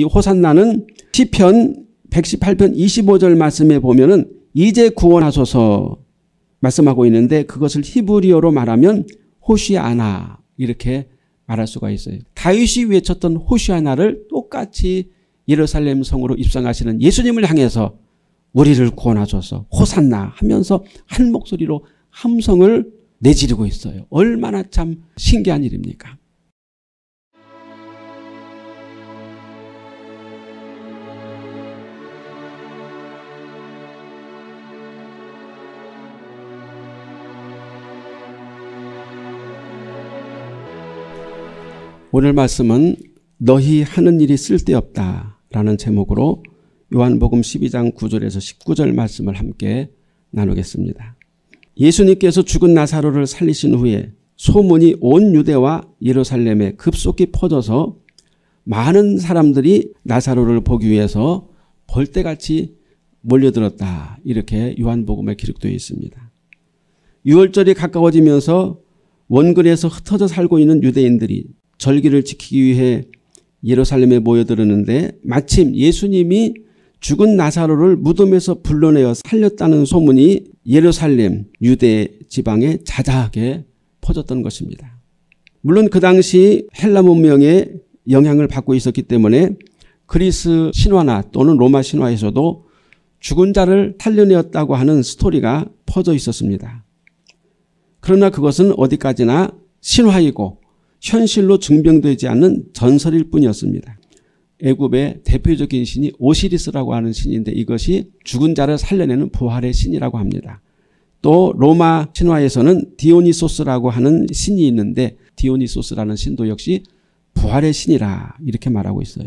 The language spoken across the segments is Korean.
이 호산나는 시편 118편 25절 말씀에 보면은 이제 구원하소서 말씀하고 있는데 그것을 히브리어로 말하면 호시아나 이렇게 말할 수가 있어요. 다윗이 외쳤던 호시아나를 똑같이 예루살렘 성으로 입성하시는 예수님을 향해서 우리를 구원하소서 호산나 하면서 한 목소리로 함성을 내지르고 있어요. 얼마나 참 신기한 일입니까? 오늘 말씀은 너희 하는 일이 쓸데없다 라는 제목으로 요한복음 12장 9절에서 19절 말씀을 함께 나누겠습니다. 예수님께서 죽은 나사로를 살리신 후에 소문이 온 유대와 예루살렘에 급속히 퍼져서 많은 사람들이 나사로를 보기 위해서 벌떼같이 몰려들었다. 이렇게 요한복음에 기록되어 있습니다. 6월절이 가까워지면서 원근에서 흩어져 살고 있는 유대인들이 절기를 지키기 위해 예루살렘에 모여들었는데 마침 예수님이 죽은 나사로를 무덤에서 불러내어 살렸다는 소문이 예루살렘 유대 지방에 자자하게 퍼졌던 것입니다. 물론 그 당시 헬라 문명의 영향을 받고 있었기 때문에 그리스 신화나 또는 로마 신화에서도 죽은 자를 살려내었다고 하는 스토리가 퍼져 있었습니다. 그러나 그것은 어디까지나 신화이고 현실로 증명되지 않는 전설일 뿐이었습니다. 애굽의 대표적인 신이 오시리스라고 하는 신인데 이것이 죽은 자를 살려내는 부활의 신이라고 합니다. 또 로마 신화에서는 디오니소스라고 하는 신이 있는데 디오니소스라는 신도 역시 부활의 신이라 이렇게 말하고 있어요.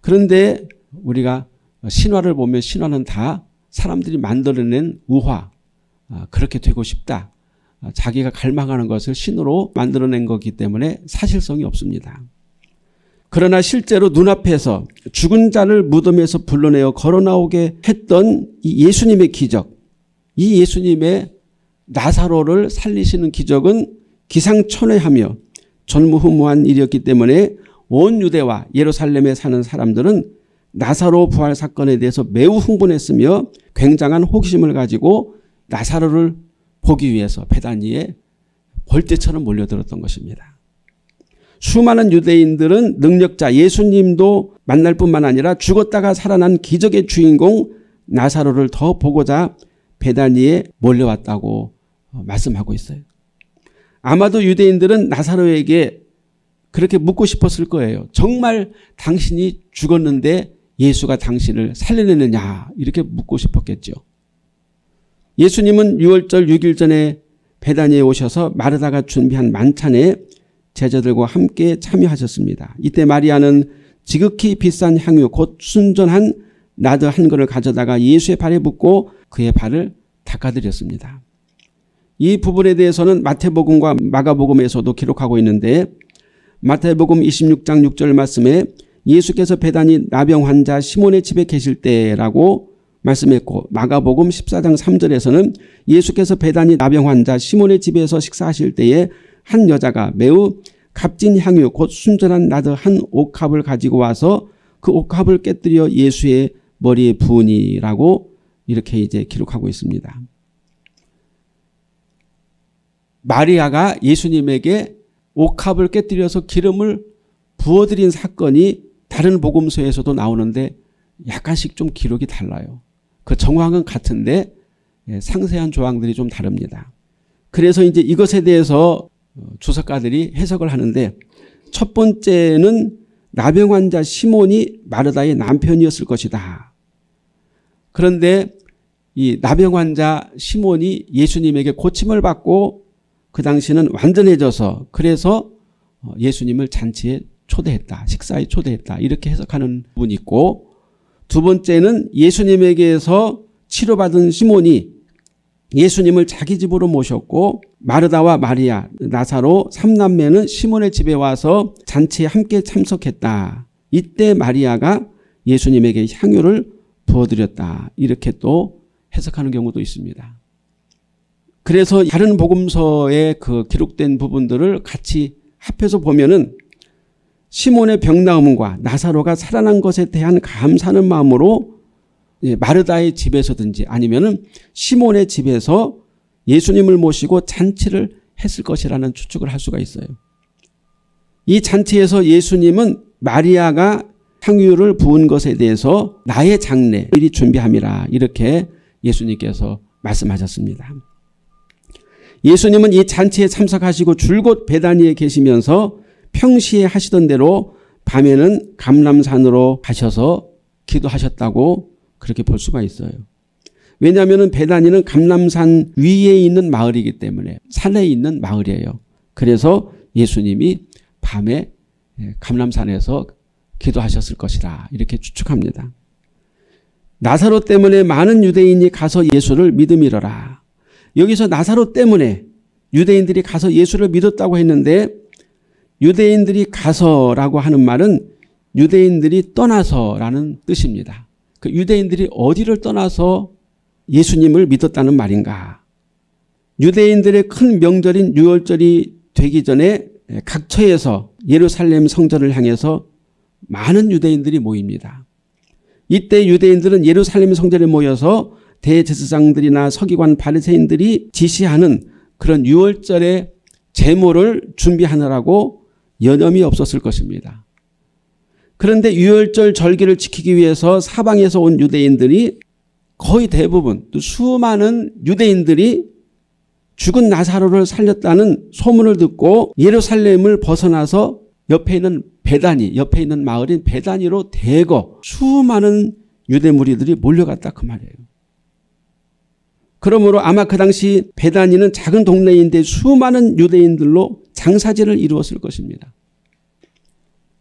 그런데 우리가 신화를 보면 신화는 다 사람들이 만들어낸 우화 아, 그렇게 되고 싶다 아, 자기가 갈망하는 것을 신으로 만들어낸 거기 때문에 사실성이 없습니다. 그러나 실제로 눈앞에서 죽은 자를 무덤에서 불러내어 걸어 나오게 했던 이 예수님의 기적, 이 예수님의 나사로를 살리시는 기적은 기상천외하며 전무후무한 일이었기 때문에 온 유대와 예루살렘에 사는 사람들은 나사로 부활 사건에 대해서 매우 흥분했으며 굉장한 호기심을 가지고 나사로를 보기 위해서 베다니에 벌떼처럼 몰려들었던 것입니다. 수많은 유대인들은 능력자 예수님도 만날 뿐만 아니라 죽었다가 살아난 기적의 주인공 나사로를 더 보고자 베다니에 몰려왔다고 말씀하고 있어요. 아마도 유대인들은 나사로에게 그렇게 묻고 싶었을 거예요. 정말 당신이 죽었는데 예수가 당신을 살려내느냐 이렇게 묻고 싶었겠죠. 예수님은 6월절 6일 전에 배단위에 오셔서 마르다가 준비한 만찬에 제자들과 함께 참여하셨습니다. 이때 마리아는 지극히 비싼 향유 곧 순전한 나드 한 그릇을 가져다가 예수의 발에 붓고 그의 발을 닦아드렸습니다. 이 부분에 대해서는 마태복음과 마가복음에서도 기록하고 있는데 마태복음 26장 6절 말씀에 예수께서 배단이 나병 환자 시몬의 집에 계실 때라고 말씀했고 마가복음 14장 3절에서는 예수께서 배단이 나병 환자 시몬의 집에서 식사하실 때에 한 여자가 매우 값진 향유 곧 순전한 나드 한 옥합을 가지고 와서 그 옥합을 깨뜨려 예수의 머리에 부으니라고 이렇게 이제 기록하고 있습니다. 마리아가 예수님에게 옥합을 깨뜨려서 기름을 부어드린 사건이 다른 복음서에서도 나오는데 약간씩 좀 기록이 달라요. 그 정황은 같은데 예, 상세한 조항들이 좀 다릅니다. 그래서 이제 이것에 대해서 어, 주석가들이 해석을 하는데 첫 번째는 나병 환자 시몬이 마르다의 남편이었을 것이다. 그런데 이 나병 환자 시몬이 예수님에게 고침을 받고 그 당시는 완전해져서 그래서 어, 예수님을 잔치에 초대했다. 식사에 초대했다. 이렇게 해석하는 분이 있고 두 번째는 예수님에게서 치료받은 시몬이 예수님을 자기 집으로 모셨고 마르다와 마리아, 나사로 삼남매는 시몬의 집에 와서 잔치에 함께 참석했다. 이때 마리아가 예수님에게 향유를 부어드렸다. 이렇게 또 해석하는 경우도 있습니다. 그래서 다른 복음서에 그 기록된 부분들을 같이 합해서 보면은 시몬의 병 나음과 나사로가 살아난 것에 대한 감사하는 마음으로 예, 마르다의 집에서든지 아니면은 시몬의 집에서 예수님을 모시고 잔치를 했을 것이라는 추측을 할 수가 있어요. 이 잔치에서 예수님은 마리아가 향유를 부은 것에 대해서 나의 장례 미리 준비함이라 이렇게 예수님께서 말씀하셨습니다. 예수님은 이 잔치에 참석하시고 줄곧 베다니에 계시면서 평시에 하시던 대로 밤에는 감람산으로 가셔서 기도하셨다고 그렇게 볼 수가 있어요. 왜냐하면 베다니는 감람산 위에 있는 마을이기 때문에 산에 있는 마을이에요. 그래서 예수님이 밤에 감람산에서 기도하셨을 것이다. 이렇게 추측합니다. 나사로 때문에 많은 유대인이 가서 예수를 믿음이러라. 여기서 나사로 때문에 유대인들이 가서 예수를 믿었다고 했는데 유대인들이 가서라고 하는 말은 유대인들이 떠나서라는 뜻입니다. 그 유대인들이 어디를 떠나서 예수님을 믿었다는 말인가. 유대인들의 큰 명절인 유월절이 되기 전에 각처에서 예루살렘 성전을 향해서 많은 유대인들이 모입니다. 이때 유대인들은 예루살렘 성전에 모여서 대제사장들이나 서기관 바리새인들이 지시하는 그런 유월절의 제모를 준비하느라고 여념이 없었을 것입니다. 그런데 유월절 절기를 지키기 위해서 사방에서 온 유대인들이 거의 대부분 또 수많은 유대인들이 죽은 나사로를 살렸다는 소문을 듣고 예루살렘을 벗어나서 옆에 있는 베다니 옆에 있는 마을인 베다니로 대거 수많은 유대 무리들이 몰려갔다 그 말이에요. 그러므로 아마 그 당시 베다니는 작은 동네인데 수많은 유대인들로 장사지를 이루었을 것입니다.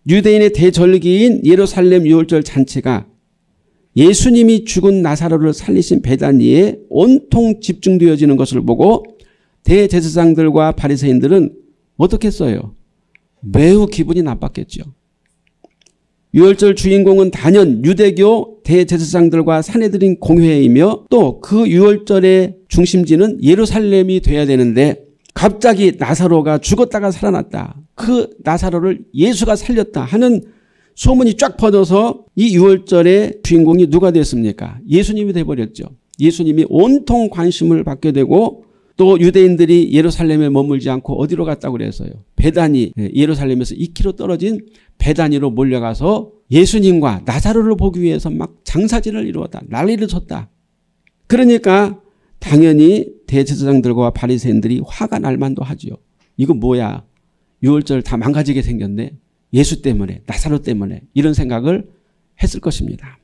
유대인의 대절기인 예루살렘 유월절 잔치가 예수님이 죽은 나사로를 살리신 베다니에 온통 집중되어지는 것을 보고 대제사장들과 바리새인들은 어떻게 했어요? 매우 기분이 나빴겠죠. 유월절 주인공은 단연 유대교 대제사장들과 사내들인 공회이며 또 그 유월절의 중심지는 예루살렘이 돼야 되는데 갑자기 나사로가 죽었다가 살아났다. 그 나사로를 예수가 살렸다 하는 소문이 쫙 퍼져서 이 유월절의 주인공이 누가 됐습니까? 예수님이 돼버렸죠. 예수님이 온통 관심을 받게 되고 또 유대인들이 예루살렘에 머물지 않고 어디로 갔다고 그랬어요. 베다니 예, 예루살렘에서 2km 떨어진 베다니로 몰려가서 예수님과 나사로를 보기 위해서 막 장사진을 이루었다. 난리를 쳤다. 그러니까 당연히 대제사장들과 바리새인들이 화가 날 만도 하지요. 이거 뭐야. 6월절 다 망가지게 생겼네. 예수 때문에 나사로 때문에 이런 생각을 했을 것입니다.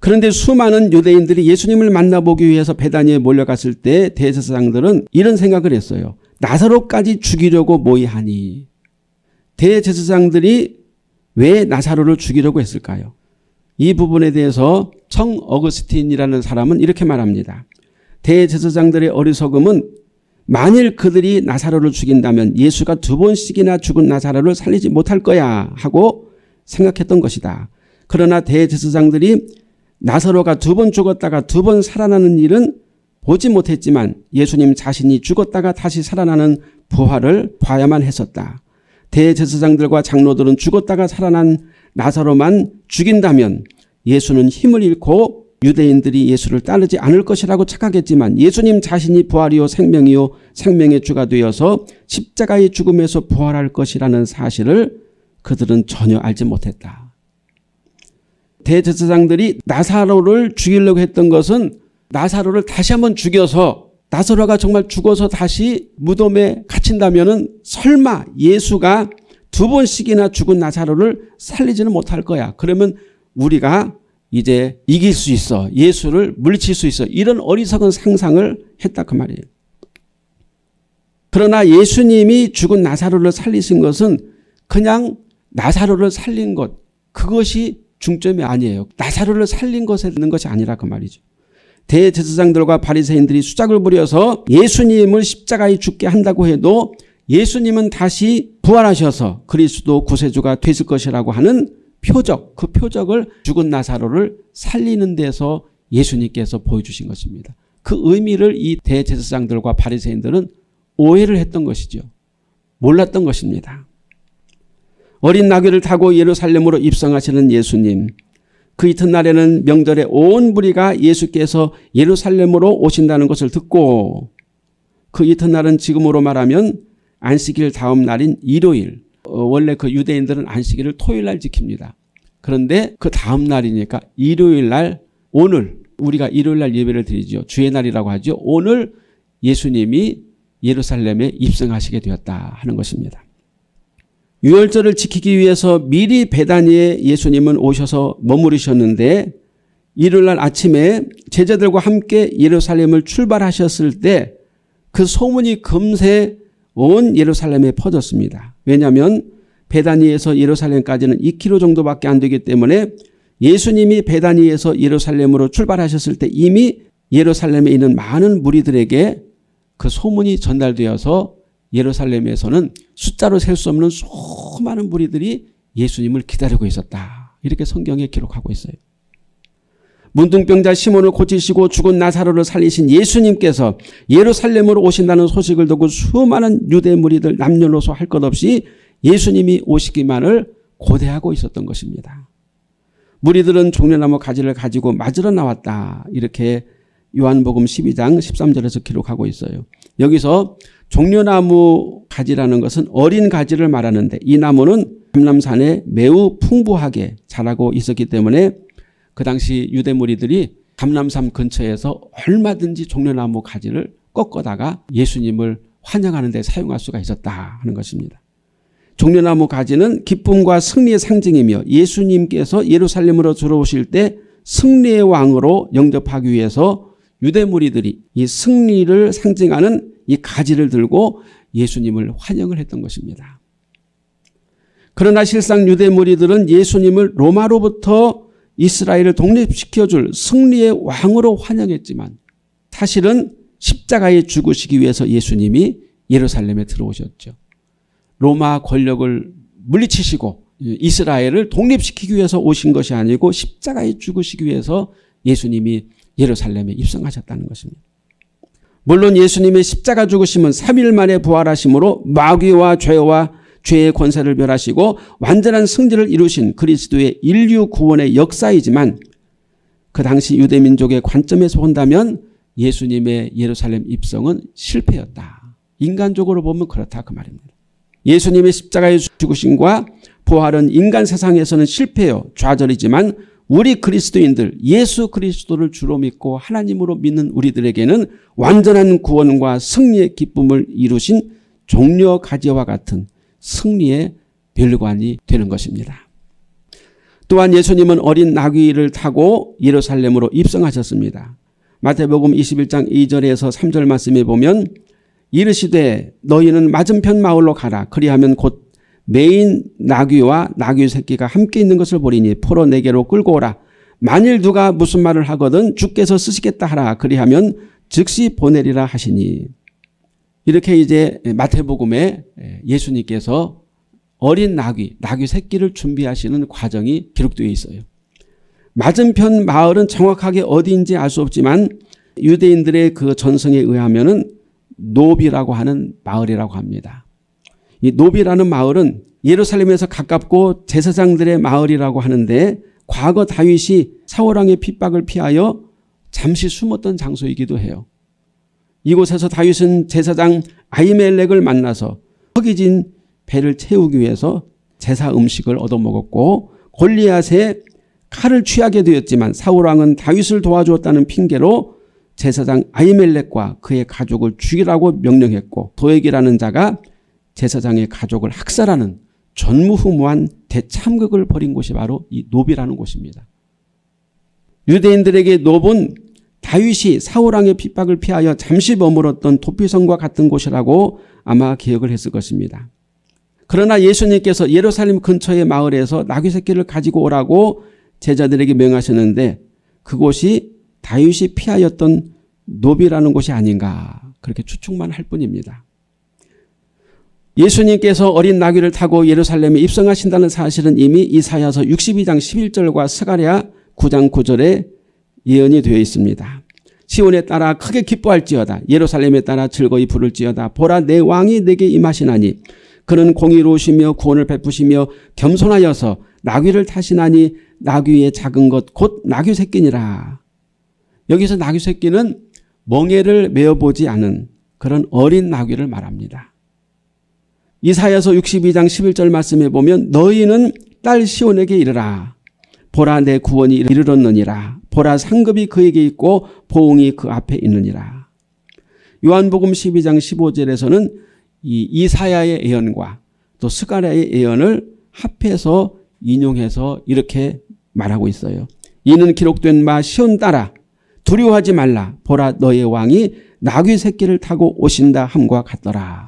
그런데 수많은 유대인들이 예수님을 만나보기 위해서 베다니에 몰려갔을 때 대제사장들은 이런 생각을 했어요. 나사로까지 죽이려고 모이하니 대제사장들이 왜 나사로를 죽이려고 했을까요? 이 부분에 대해서 청 어거스틴이라는 사람은 이렇게 말합니다. 대제사장들의 어리석음은 만일 그들이 나사로를 죽인다면 예수가 두 번씩이나 죽은 나사로를 살리지 못할 거야 하고 생각했던 것이다. 그러나 대제사장들이 나사로가 두 번 죽었다가 두 번 살아나는 일은 보지 못했지만 예수님 자신이 죽었다가 다시 살아나는 부활을 봐야만 했었다. 대제사장들과 장로들은 죽었다가 살아난 나사로만 죽인다면 예수는 힘을 잃고 유대인들이 예수를 따르지 않을 것이라고 착각했지만 예수님 자신이 부활이요 생명이요 생명의 주가 되어서 십자가의 죽음에서 부활할 것이라는 사실을 그들은 전혀 알지 못했다. 대제사장들이 나사로를 죽이려고 했던 것은 나사로를 다시 한번 죽여서 나사로가 정말 죽어서 다시 무덤에 갇힌다면 설마 예수가 두 번씩이나 죽은 나사로를 살리지는 못할 거야. 그러면 우리가 이제 이길 수 있어. 예수를 물리칠 수 있어. 이런 어리석은 상상을 했다 그 말이에요. 그러나 예수님이 죽은 나사로를 살리신 것은 그냥 나사로를 살린 것 그것이 중점이 아니에요. 나사로를 살린 것에 있는 것이 아니라 그 말이죠. 대제사장들과 바리새인들이 수작을 부려서 예수님을 십자가에 죽게 한다고 해도 예수님은 다시 부활하셔서 그리스도 구세주가 되실 것이라고 하는 표적, 그 표적을 죽은 나사로를 살리는 데서 예수님께서 보여주신 것입니다. 그 의미를 이 대제사장들과 바리새인들은 오해를 했던 것이죠. 몰랐던 것입니다. 어린 나귀를 타고 예루살렘으로 입성하시는 예수님. 그 이튿날에는 명절에 온 무리가 예수께서 예루살렘으로 오신다는 것을 듣고 그 이튿날은 지금으로 말하면 안식일 다음 날인 일요일. 어, 원래 그 유대인들은 안식일을 토요일 날 지킵니다. 그런데 그 다음 날이니까 일요일 날 오늘 우리가 일요일 날 예배를 드리죠. 주의 날이라고 하죠. 오늘 예수님이 예루살렘에 입성하시게 되었다 하는 것입니다. 유월절을 지키기 위해서 미리 베다니에 예수님은 오셔서 머무르셨는데 일요일 날 아침에 제자들과 함께 예루살렘을 출발하셨을 때 그 소문이 금세 온 예루살렘에 퍼졌습니다. 왜냐하면 베다니에서 예루살렘까지는 2km 정도밖에 안 되기 때문에 예수님이 베다니에서 예루살렘으로 출발하셨을 때 이미 예루살렘에 있는 많은 무리들에게 그 소문이 전달되어서 예루살렘에서는 숫자로 셀 수 없는 수많은 무리들이 예수님을 기다리고 있었다. 이렇게 성경에 기록하고 있어요. 문둥병자 시몬을 고치시고 죽은 나사로를 살리신 예수님께서 예루살렘으로 오신다는 소식을 듣고 수많은 유대 무리들 남녀노소 할 것 없이 예수님이 오시기만을 고대하고 있었던 것입니다. 무리들은 종려나무 가지를 가지고 맞으러 나왔다. 이렇게 요한복음 12장 13절에서 기록하고 있어요. 여기서 종려나무 가지라는 것은 어린 가지를 말하는데 이 나무는 감람산에 매우 풍부하게 자라고 있었기 때문에 그 당시 유대 무리들이 감람산 근처에서 얼마든지 종려나무 가지를 꺾어다가 예수님을 환영하는 데 사용할 수가 있었다 하는 것입니다. 종려나무 가지는 기쁨과 승리의 상징이며 예수님께서 예루살렘으로 들어오실 때 승리의 왕으로 영접하기 위해서 유대 무리들이 이 승리를 상징하는 이 가지를 들고 예수님을 환영을 했던 것입니다. 그러나 실상 유대 무리들은 예수님을 로마로부터 이스라엘을 독립시켜줄 승리의 왕으로 환영했지만 사실은 십자가에 죽으시기 위해서 예수님이 예루살렘에 들어오셨죠. 로마 권력을 물리치시고 이스라엘을 독립시키기 위해서 오신 것이 아니고 십자가에 죽으시기 위해서 예수님이 예루살렘에 입성하셨다는 것입니다. 물론 예수님의 십자가 죽으심은 3일 만에 부활하심으로 마귀와 죄와 죄의 권세를 멸하시고 완전한 승리를 이루신 그리스도의 인류 구원의 역사이지만 그 당시 유대민족의 관점에서 본다면 예수님의 예루살렘 입성은 실패였다. 인간적으로 보면 그렇다 그 말입니다. 예수님의 십자가의 죽으심과 부활은 인간 세상에서는 실패요 좌절이지만 우리 그리스도인들 예수 그리스도를 주로 믿고 하나님으로 믿는 우리들에게는 완전한 구원과 승리의 기쁨을 이루신 종려 가지와 같은 승리의 별관이 되는 것입니다. 또한 예수님은 어린 나귀를 타고 예루살렘으로 입성하셨습니다. 마태복음 21장 2절에서 3절 말씀에 보면 이르시되 너희는 맞은편 마을로 가라. 그리하면 곧 메인 나귀와 나귀 새끼가 함께 있는 것을 보리니 포로 내게로 끌고 오라. 만일 누가 무슨 말을 하거든 주께서 쓰시겠다 하라. 그리하면 즉시 보내리라 하시니. 이렇게 이제 마태복음에 예수님께서 어린 나귀, 나귀 새끼를 준비하시는 과정이 기록되어 있어요. 맞은편 마을은 정확하게 어디인지 알 수 없지만 유대인들의 그 전성에 의하면은 노비라고 하는 마을이라고 합니다. 이 노비라는 마을은 예루살렘에서 가깝고 제사장들의 마을이라고 하는데 과거 다윗이 사울왕의 핍박을 피하여 잠시 숨었던 장소이기도 해요. 이곳에서 다윗은 제사장 아이멜렉을 만나서 허기진 배를 채우기 위해서 제사 음식을 얻어먹었고 골리앗의 칼을 취하게 되었지만 사울왕은 다윗을 도와주었다는 핑계로 제사장 아이멜렉과 그의 가족을 죽이라고 명령했고 도액이라는 자가 제사장의 가족을 학살하는 전무후무한 대참극을 벌인 곳이 바로 이 노비라는 곳입니다. 유대인들에게 노은 다윗이 사울왕의 핍박을 피하여 잠시 머물었던 도피성과 같은 곳이라고 아마 기억을 했을 것입니다. 그러나 예수님께서 예루살렘 근처의 마을에서 나귀 새끼를 가지고 오라고 제자들에게 명하셨는데 그곳이 다윗이 피하였던 노비라는 곳이 아닌가 그렇게 추측만 할 뿐입니다. 예수님께서 어린 나귀를 타고 예루살렘에 입성하신다는 사실은 이미 이사야서 62장 11절과 스가랴 9장 9절에 예언이 되어 있습니다. 시온에 따라 크게 기뻐할지어다 예루살렘에 따라 즐거이 부를지어다 보라 내 왕이 내게 임하시나니 그는 공의로우시며 구원을 베푸시며 겸손하여서 나귀를 타시나니 나귀의 작은 것 곧 나귀 새끼니라. 여기서 나귀 새끼는 멍에를 메어보지 않은 그런 어린 나귀를 말합니다. 이사야서 62장 11절 말씀에 보면 너희는 딸 시온에게 이르라. 보라 내 구원이 이르렀느니라. 보라 상급이 그에게 있고 보응이 그 앞에 있느니라. 요한복음 12장 15절에서는 이 이사야의 예언과 또 스가랴의 예언을 합해서 인용해서 이렇게 말하고 있어요. 이는 기록된 바 시온 따라 두려워하지 말라. 보라 너의 왕이 나귀 새끼를 타고 오신다 함과 같더라.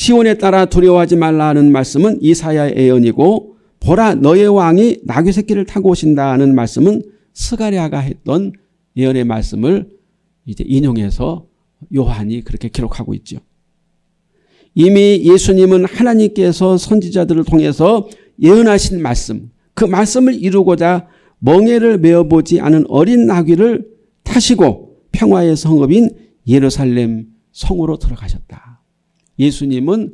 시온에 따라 두려워하지 말라는 말씀은 이사야의 예언이고 보라 너의 왕이 나귀 새끼를 타고 오신다는 말씀은 스가랴가 했던 예언의 말씀을 이제 인용해서 요한이 그렇게 기록하고 있죠. 이미 예수님은 하나님께서 선지자들을 통해서 예언하신 말씀, 그 말씀을 이루고자 멍에를 메어보지 않은 어린 나귀를 타시고 평화의 성읍인 예루살렘 성으로 들어가셨다. 예수님은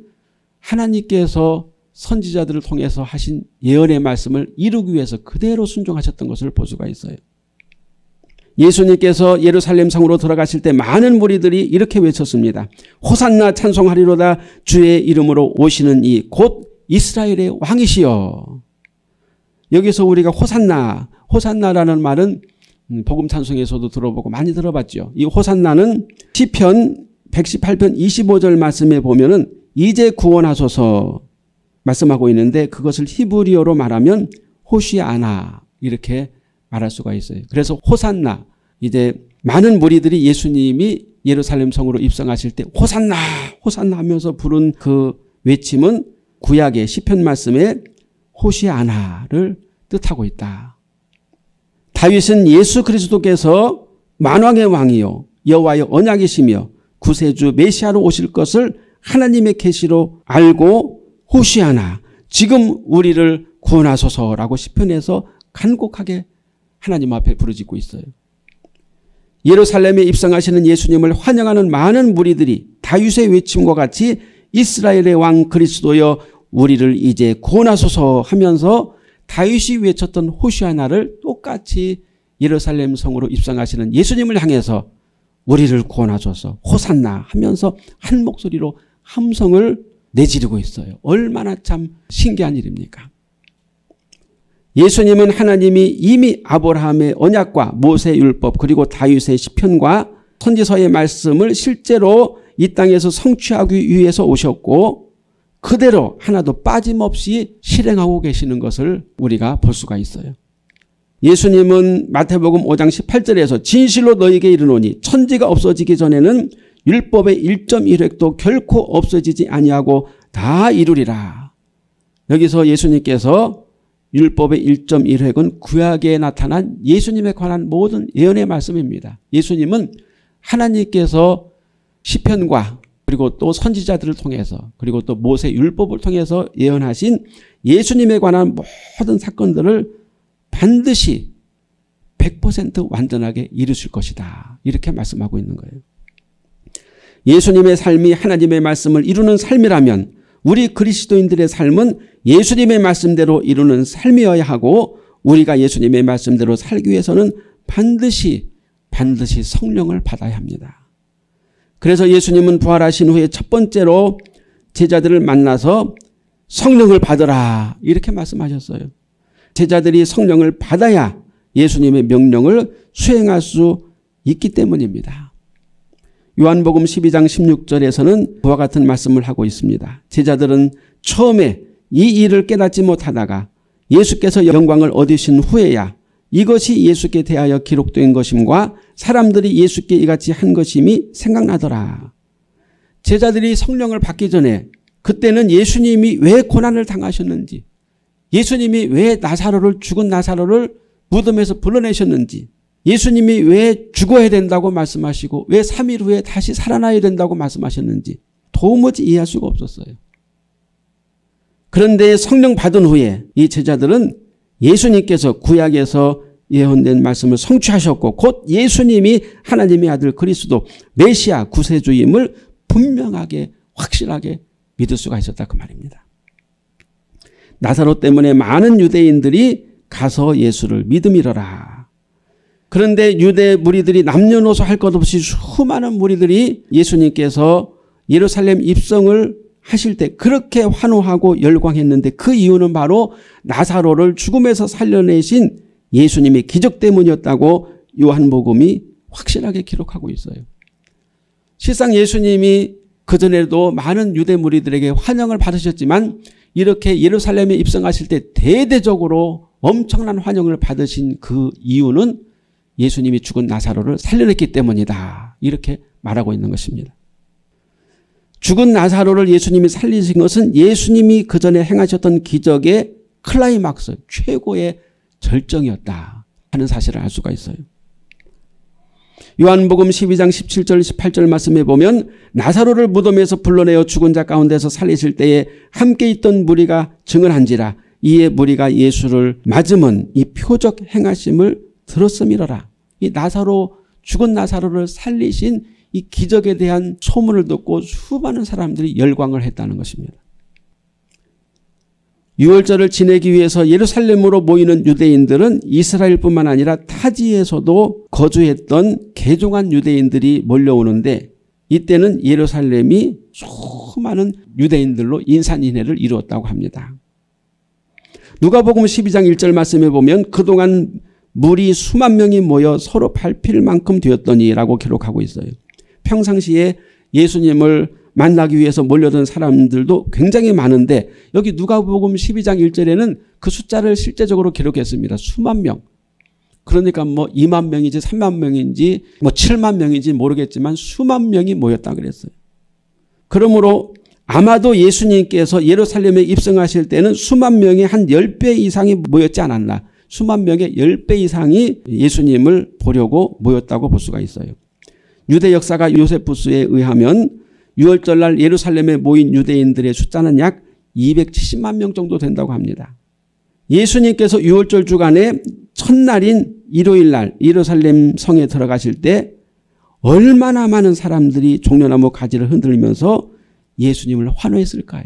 하나님께서 선지자들을 통해서 하신 예언의 말씀을 이루기 위해서 그대로 순종하셨던 것을 볼 수가 있어요. 예수님께서 예루살렘 성으로 들어가실 때 많은 무리들이 이렇게 외쳤습니다. 호산나 찬송하리로다 주의 이름으로 오시는 이 곧 이스라엘의 왕이시여. 여기서 우리가 호산나, 호산나라는 말은 음, 복음 찬송에서도 들어보고 많이 들어봤죠. 이 호산나는 시편 118편 25절 말씀에 보면은 이제 구원하소서 말씀하고 있는데 그것을 히브리어로 말하면 호시아나 이렇게 말할 수가 있어요. 그래서 호산나 이제 많은 무리들이 예수님이 예루살렘 성으로 입성하실 때 호산나 호산나 하면서 부른 그 외침은 구약의 시편 말씀에 호시아나를 뜻하고 있다. 다윗은 예수 그리스도께서 만왕의 왕이요 여호와의 언약이시며 구세주 메시아로 오실 것을 하나님의 계시로 알고 호시아나 지금 우리를 구원하소서라고 시편에서 간곡하게 하나님 앞에 부르짖고 있어요. 예루살렘에 입성하시는 예수님을 환영하는 많은 무리들이 다윗의 외침과 같이 이스라엘의 왕 그리스도여 우리를 이제 구원하소서 하면서 다윗이 외쳤던 호시아나를 똑같이 예루살렘 성으로 입성하시는 예수님을 향해서 우리를 구원하소서 호산나 하면서 한 목소리로 함성을 내지르고 있어요. 얼마나 참 신기한 일입니까? 예수님은 하나님이 이미 아브라함의 언약과 모세 율법 그리고 다윗의 시편과 선지서의 말씀을 실제로 이 땅에서 성취하기 위해서 오셨고 그대로 하나도 빠짐없이 실행하고 계시는 것을 우리가 볼 수가 있어요. 예수님은 마태복음 5장 18절에서 진실로 너에게 이르노니 천지가 없어지기 전에는 율법의 1.1획도 결코 없어지지 아니하고 다 이루리라. 여기서 예수님께서 율법의 1.1획은 구약에 나타난 예수님에 관한 모든 예언의 말씀입니다. 예수님은 하나님께서 시편과 그리고 또 선지자들을 통해서 그리고 또 모세 율법을 통해서 예언하신 예수님에 관한 모든 사건들을 반드시 100% 완전하게 이루실 것이다. 이렇게 말씀하고 있는 거예요. 예수님의 삶이 하나님의 말씀을 이루는 삶이라면 우리 그리스도인들의 삶은 예수님의 말씀대로 이루는 삶이어야 하고 우리가 예수님의 말씀대로 살기 위해서는 반드시 반드시 성령을 받아야 합니다. 그래서 예수님은 부활하신 후에 첫 번째로 제자들을 만나서 성령을 받으라 이렇게 말씀하셨어요. 제자들이 성령을 받아야 예수님의 명령을 수행할 수 있기 때문입니다. 요한복음 12장 16절에서는 그와 같은 말씀을 하고 있습니다. 제자들은 처음에 이 일을 깨닫지 못하다가 예수께서 영광을 얻으신 후에야 이것이 예수께 대하여 기록된 것임과 사람들이 예수께 이같이 한 것임이 생각나더라. 제자들이 성령을 받기 전에 그때는 예수님이 왜 고난을 당하셨는지 예수님이 왜 나사로를 죽은 나사로를 무덤에서 불러내셨는지 예수님이 왜 죽어야 된다고 말씀하시고 왜 3일 후에 다시 살아나야 된다고 말씀하셨는지 도무지 이해할 수가 없었어요. 그런데 성령 받은 후에 이 제자들은 예수님께서 구약에서 예언된 말씀을 성취하셨고 곧 예수님이 하나님의 아들 그리스도 메시아 구세주임을 분명하게 확실하게 믿을 수가 있었다 그 말입니다. 나사로 때문에 많은 유대인들이 가서 예수를 믿음이러라. 그런데 유대 무리들이 남녀노소 할 것 없이 수많은 무리들이 예수님께서 예루살렘 입성을 하실 때 그렇게 환호하고 열광했는데 그 이유는 바로 나사로를 죽음에서 살려내신 예수님의 기적 때문이었다고 요한복음이 확실하게 기록하고 있어요. 실상 예수님이 그전에도 많은 유대 무리들에게 환영을 받으셨지만 이렇게 예루살렘에 입성하실 때 대대적으로 엄청난 환영을 받으신 그 이유는 예수님이 죽은 나사로를 살려냈기 때문이다. 이렇게 말하고 있는 것입니다. 죽은 나사로를 예수님이 살리신 것은 예수님이 그 전에 행하셨던 기적의 클라이막스, 최고의 절정이었다 하는 사실을 알 수가 있어요. 요한복음 12장 17절 18절 말씀에 보면 나사로를 무덤에서 불러내어 죽은 자 가운데서 살리실 때에 함께 있던 무리가 증언한지라 이에 무리가 예수를 맞으면 이 표적 행하심을 들었음이러라. 이 나사로 죽은 나사로를 살리신 이 기적에 대한 소문을 듣고 수많은 사람들이 열광을 했다는 것입니다. 6월절을 지내기 위해서 예루살렘으로 모이는 유대인들은 이스라엘뿐만 아니라 타지에서도 거주했던 개종한 유대인들이 몰려오는데 이때는 예루살렘이 수많은 유대인들로 인산인해를 이루었다고 합니다. 누가복음 12장 1절 말씀에 보면 그동안 물이 수만 명이 모여 서로 밟힐 만큼 되었더니라고 기록하고 있어요. 평상시에 예수님을 만나기 위해서 몰려든 사람들도 굉장히 많은데 여기 누가복음 12장 1절에는 그 숫자를 실제적으로 기록했습니다. 수만 명. 그러니까 뭐 2만 명인지 3만 명인지 뭐 7만 명인지 모르겠지만 수만 명이 모였다 그랬어요. 그러므로 아마도 예수님께서 예루살렘에 입성하실 때는 수만 명이 한 10배 이상이 모였지 않았나. 수만 명의 10배 이상이 예수님을 보려고 모였다고 볼 수가 있어요. 유대 역사가 요세푸스에 의하면 6월절 날 예루살렘에 모인 유대인들의 숫자는 약 270만 명 정도 된다고 합니다. 예수님께서 6월절 주간에 첫날인 일요일 날 예루살렘 성에 들어가실 때 얼마나 많은 사람들이 종려나무 가지를 흔들면서 예수님을 환호했을까요?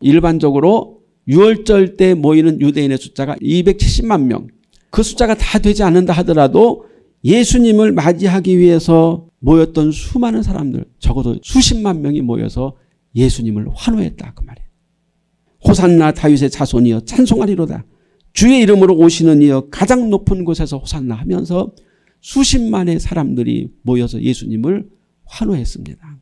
일반적으로 6월절 때 모이는 유대인의 숫자가 270만 명. 그 숫자가 다 되지 않는다 하더라도 예수님을 맞이하기 위해서 모였던 수많은 사람들 적어도 수십만 명이 모여서 예수님을 환호했다 그 말이에요. 호산나 다윗의 자손이여 찬송하리로다. 주의 이름으로 오시는 이여 가장 높은 곳에서 호산나 하면서 수십만의 사람들이 모여서 예수님을 환호했습니다.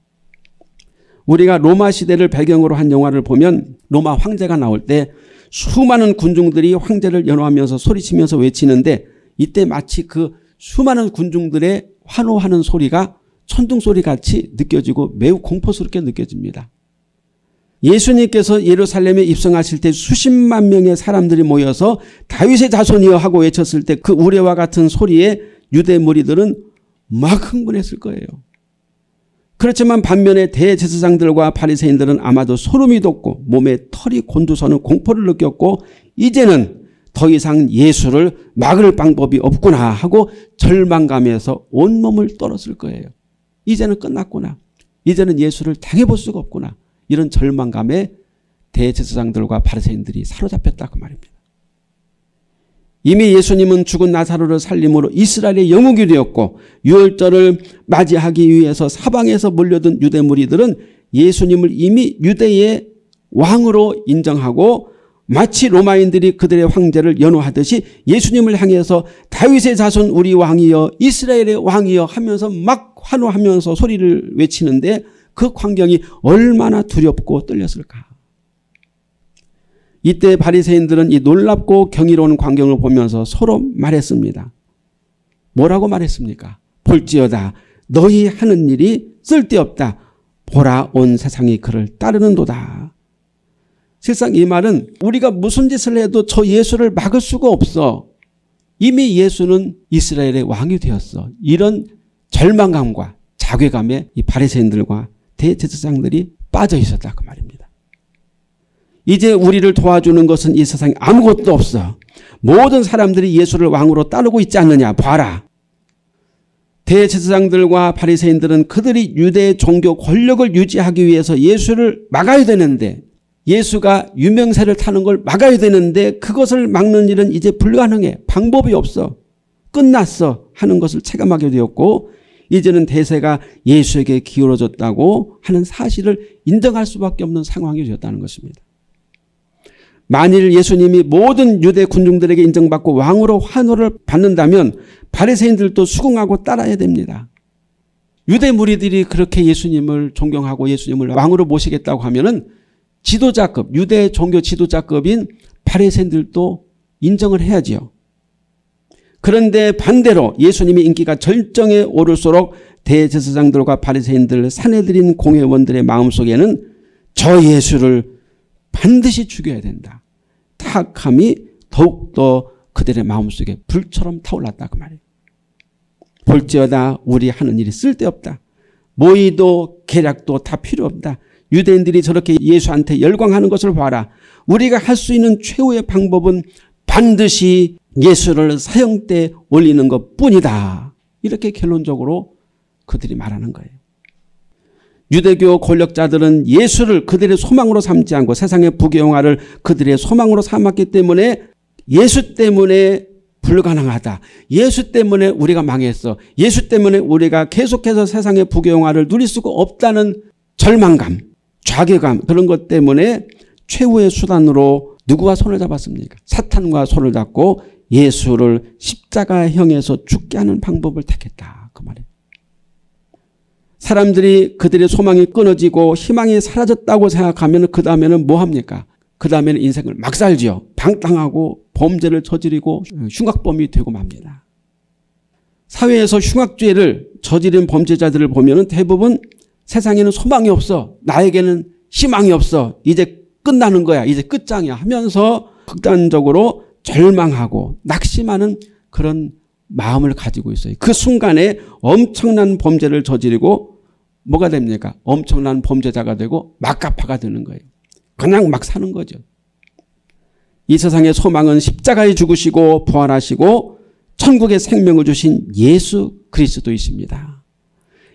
우리가 로마 시대를 배경으로 한 영화를 보면 로마 황제가 나올 때 수많은 군중들이 황제를 연호하면서 소리치면서 외치는데 이때 마치 그 수많은 군중들의 환호하는 소리가 천둥 소리 같이 느껴지고 매우 공포스럽게 느껴집니다. 예수님께서 예루살렘에 입성하실 때 수십만 명의 사람들이 모여서 다윗의 자손이여 하고 외쳤을 때 그 우레와 같은 소리에 유대 무리들은 막 흥분했을 거예요. 그렇지만 반면에 대제사장들과 바리새인들은 아마도 소름이 돋고 몸에 털이 곤두서는 공포를 느꼈고 이제는 더 이상 예수를 막을 방법이 없구나 하고 절망감에서 온몸을 떨었을 거예요. 이제는 끝났구나. 이제는 예수를 당해볼 수가 없구나. 이런 절망감에 대제사장들과 바리새인들이 사로잡혔다 그 말입니다. 이미 예수님은 죽은 나사로를 살림으로 이스라엘의 영웅이 되었고 유월절을 맞이하기 위해서 사방에서 몰려든 유대 무리들은 예수님을 이미 유대의 왕으로 인정하고 마치 로마인들이 그들의 황제를 연호하듯이 예수님을 향해서 다윗의 자손 우리 왕이여 이스라엘의 왕이여 하면서 막 환호하면서 소리를 외치는데 그 광경이 얼마나 두렵고 떨렸을까. 이때 바리새인들은 이 놀랍고 경이로운 광경을 보면서 서로 말했습니다. 뭐라고 말했습니까? 볼지어다 너희 하는 일이 쓸데없다. 보라 온 세상이 그를 따르는도다. 실상 이 말은 우리가 무슨 짓을 해도 저 예수를 막을 수가 없어. 이미 예수는 이스라엘의 왕이 되었어. 이런 절망감과 자괴감에 이 바리새인들과 대제사장들이 빠져 있었다 그 말입니다. 이제 우리를 도와주는 것은 이 세상에 아무것도 없어. 모든 사람들이 예수를 왕으로 따르고 있지 않느냐 봐라. 대제사장들과 바리새인들은 그들이 유대 종교 권력을 유지하기 위해서 예수를 막아야 되는데 예수가 유명세를 타는 걸 막아야 되는데 그것을 막는 일은 이제 불가능해. 방법이 없어. 끝났어. 하는 것을 체감하게 되었고 이제는 대세가 예수에게 기울어졌다고 하는 사실을 인정할 수밖에 없는 상황이 되었다는 것입니다. 만일 예수님이 모든 유대 군중들에게 인정받고 왕으로 환호를 받는다면 바리새인들도 수긍하고 따라야 됩니다. 유대 무리들이 그렇게 예수님을 존경하고 예수님을 왕으로 모시겠다고 하면은 지도자급 유대 종교 지도자급인 바리새인들도 인정을 해야지요. 그런데 반대로 예수님이 인기가 절정에 오를수록 대제사장들과 바리새인들 사내들인 공회원들의 마음속에는 저 예수를 반드시 죽여야 된다. 타함이 더욱더 그들의 마음속에 불처럼 타올랐다 그 말이에요. 볼지어다 우리 하는 일이 쓸데없다. 모의도 계략도 다 필요 없다. 유대인들이 저렇게 예수한테 열광하는 것을 봐라. 우리가 할 수 있는 최후의 방법은 반드시 예수를 사형대 올리는 것 뿐이다. 이렇게 결론적으로 그들이 말하는 거예요. 유대교 권력자들은 예수를 그들의 소망으로 삼지 않고 세상의 부귀영화를 그들의 소망으로 삼았기 때문에 예수 때문에 불가능하다. 예수 때문에 우리가 망했어. 예수 때문에 우리가 계속해서 세상의 부귀영화를 누릴 수가 없다는 절망감, 좌괴감 그런 것 때문에 최후의 수단으로 누구와 손을 잡았습니까? 사탄과 손을 잡고 예수를 십자가형에서 죽게 하는 방법을 택했다. 그 말이에요. 사람들이 그들의 소망이 끊어지고 희망이 사라졌다고 생각하면 그 다음에는 뭐 합니까? 그 다음에는 인생을 막 살지요. 방탕하고 범죄를 저지르고 흉악범이 되고 맙니다. 사회에서 흉악죄를 저지른 범죄자들을 보면 대부분 세상에는 소망이 없어. 나에게는 희망이 없어. 이제 끝나는 거야. 이제 끝장이야 하면서 극단적으로 절망하고 낙심하는 그런 마음을 가지고 있어요. 그 순간에 엄청난 범죄를 저지르고 뭐가 됩니까? 엄청난 범죄자가 되고 막가파가 되는 거예요. 그냥 막 사는 거죠. 이 세상의 소망은 십자가에 죽으시고 부활하시고 천국의 생명을 주신 예수 그리스도이십니다.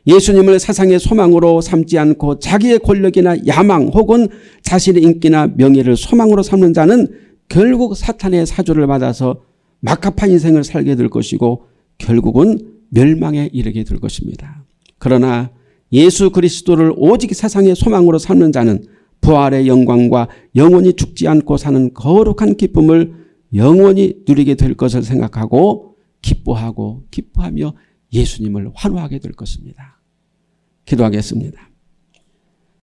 예수님을 세상의 소망으로 삼지 않고 자기의 권력이나 야망 혹은 자신의 인기나 명예를 소망으로 삼는 자는 결국 사탄의 사주를 받아서 막합한 인생을 살게 될 것이고 결국은 멸망에 이르게 될 것입니다. 그러나 예수 그리스도를 오직 세상의 소망으로 삼는 자는 부활의 영광과 영원히 죽지 않고 사는 거룩한 기쁨을 영원히 누리게 될 것을 생각하고 기뻐하고 기뻐하며 예수님을 환호하게 될 것입니다. 기도하겠습니다.